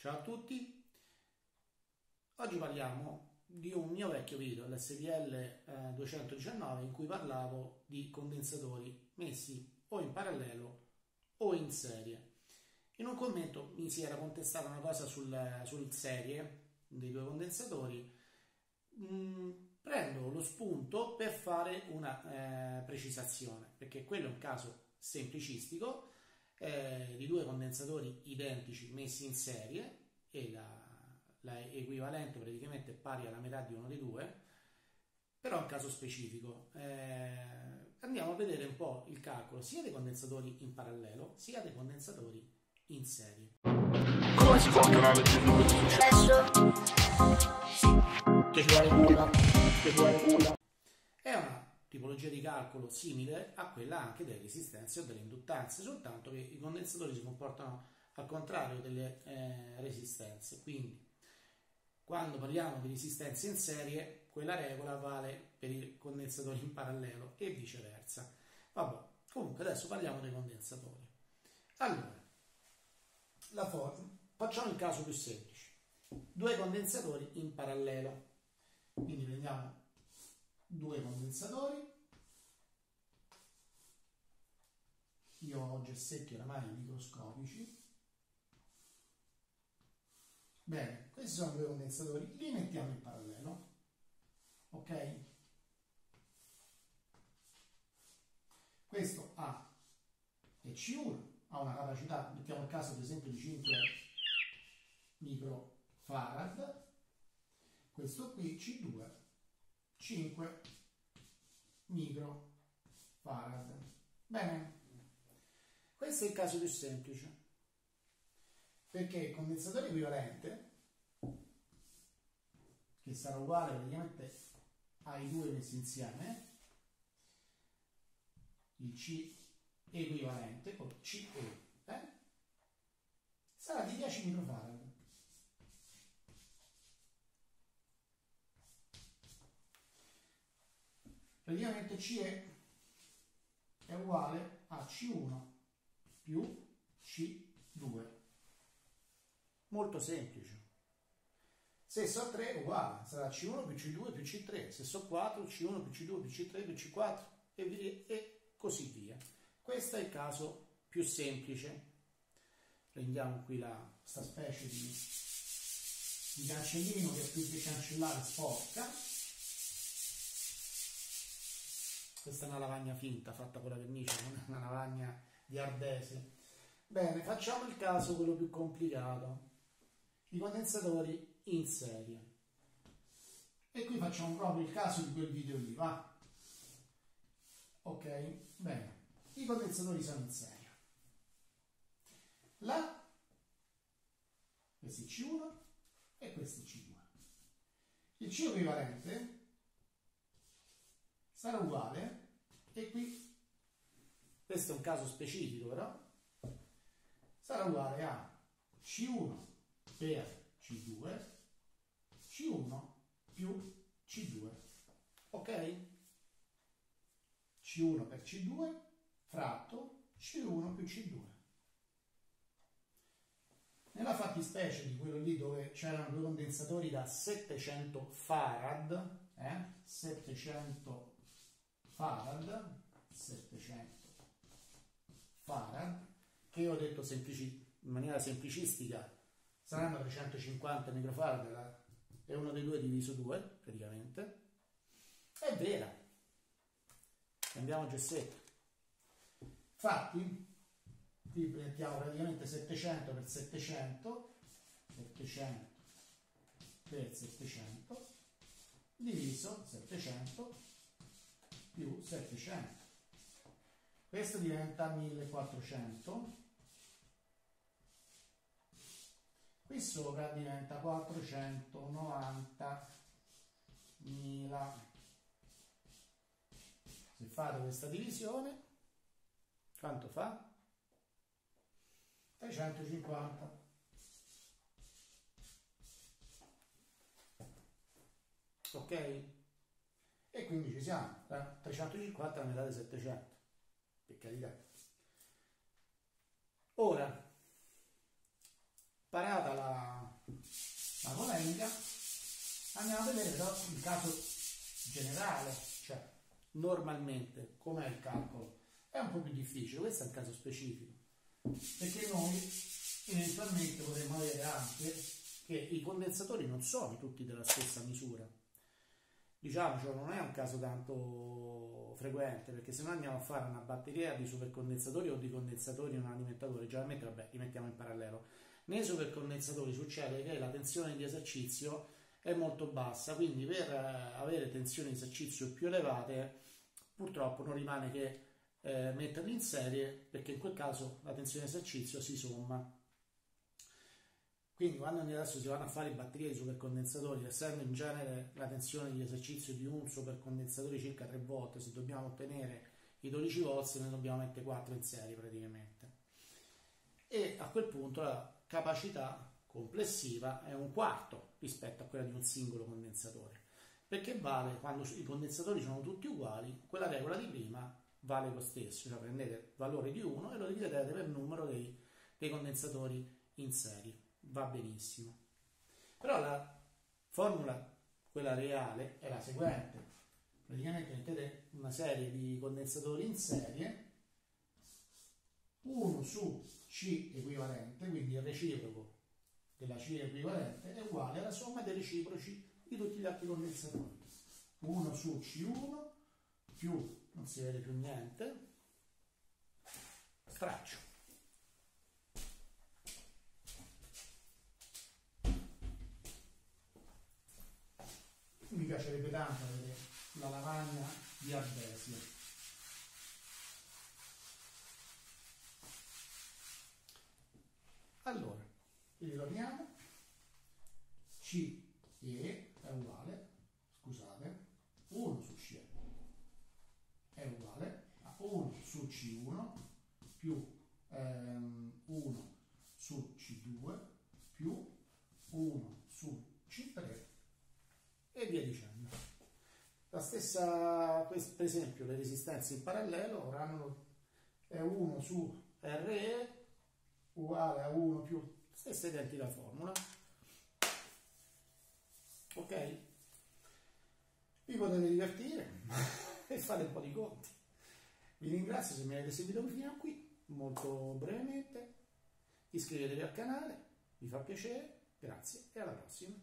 Ciao a tutti, oggi parliamo di un mio vecchio video, l'SVL eh, 219, in cui parlavo di condensatori messi o in parallelo o in serie. In un commento mi si era contestata una cosa sul, sul serie dei due condensatori. Mm, prendo lo spunto per fare una eh, precisazione, perché quello è un caso semplicistico eh, di due condensatori identici messi in serie e la, la equivalente praticamente è pari alla metà di uno dei due, però è un caso specifico. Eh, andiamo a vedere un po' il calcolo sia dei condensatori in parallelo sia dei condensatori in serie. Come si può calcolare il successo? Che ci vuole cura, che vuole cura. È una tipologia di calcolo simile a quella anche delle resistenze o delle induttanze, soltanto che i condensatori si comportano al contrario delle eh, resistenze. Quindi, quando parliamo di resistenze in serie, quella regola vale per i condensatori in parallelo e viceversa. Vabbè, comunque adesso parliamo dei condensatori. Allora, la forma, facciamo il caso più semplice. Due condensatori in parallelo. Quindi prendiamo due condensatori. Io ho gessetti oramai microscopici. Bene, questi sono due condensatori. Li mettiamo in parallelo ok? Questo ha e C1 ha una capacità, mettiamo il caso ad esempio di 5 microfarad. Questo qui C2 5 microfarad. Bene, questo è il caso più semplice, perché il condensatore equivalente, che sarà uguale praticamente ai due messi insieme, il C equivalente, o CE, eh, sarà di 10 microfarad. Praticamente CE è uguale a C1 più C2. Molto semplice. Se so 3 è uguale, sarà C1 più C2 più C3, se so 4 C1 più C2 più C3 più C4 e, e così via. Questo è il caso più semplice. Prendiamo qui la, questa specie di, di cancellino che più che cancellare sporca Questa è una lavagna finta fatta con la vernice, non è una lavagna di ardese. Bene, facciamo il caso quello più complicato. I condensatori in serie. E qui facciamo proprio il caso di quel video lì, va? Ok? Bene. I condensatori sono in serie. La, questi C1 e questi C2. Il C equivalente sarà uguale e qui questo è un caso specifico però sarà uguale a C1 per C2 C1 più C2 ok? C1 per C2 fratto C1 più C2 nella fattispecie di quello lì dove c'erano due condensatori da 700 farad eh? 700 farad 700 farad che io ho detto semplici, in maniera semplicistica saranno 350 microfarad è uno dei due diviso 2 praticamente. È vera. Andiamo a gessetto infatti qui mettiamo praticamente 700 per 700 700 per 700 diviso 700 più 700. Questo diventa 1400. Qui sopra diventa 490.000. Se fate questa divisione, quanto fa? 350. Ok? E quindi ci siamo da 350 a metà di 700 per carità ora parata la Andiamo a vedere però il caso generale, cioè normalmente com'è il calcolo. È un po' più difficile, questo è un caso specifico, perché noi eventualmente potremmo avere anche che i condensatori non sono tutti della stessa misura. Diciamo, cioè non è un caso tanto frequente, perché se noi andiamo a fare una batteria di supercondensatori o di condensatori in un alimentatore, generalmente vabbè, li mettiamo in parallelo. Nei supercondensatori succede che la tensione di esercizio è molto bassa, quindi per eh, avere tensioni di esercizio più elevate purtroppo non rimane che eh, metterli in serie perché in quel caso la tensione di esercizio si somma. Quindi quando adesso si vanno a fare batterie di supercondensatori, essendo in genere la tensione di esercizio di un supercondensatore circa 3 volt, se dobbiamo ottenere i 12 volt ne dobbiamo mettere 4 in serie praticamente. E a quel punto la capacità complessiva è un quarto rispetto a quella di un singolo condensatore. Perché vale quando i condensatori sono tutti uguali, quella regola di prima vale lo stesso, cioè prendete il valore di 1 e lo dividete per il numero dei, dei condensatori in serie, va benissimo. Però la formula, quella reale, è la seguente. Praticamente mettete una serie di condensatori in serie, 1 su C equivalente, quindi il reciproco della C equivalente è uguale alla somma dei reciproci di tutti gli altri condensatori. 1 su C1 più, non si vede più niente, straccio. Mi piacerebbe tanto vedere la lavagna di Arbesia. Allora, ritorniamo. C e è uguale, scusate, 1 su C è uguale a 1 su C1 più ehm, 1 su C2 più 1 su C3 e via dicendo. La stessa, per esempio, le resistenze in parallelo avranno è 1 su RE uguale a 1 più stessa identica formula ok? Vi potete divertire e fare un po' di conti. Vi ringrazio se mi avete seguito fino a qui, molto brevemente. Iscrivetevi al canale, mi fa piacere, grazie e alla prossima.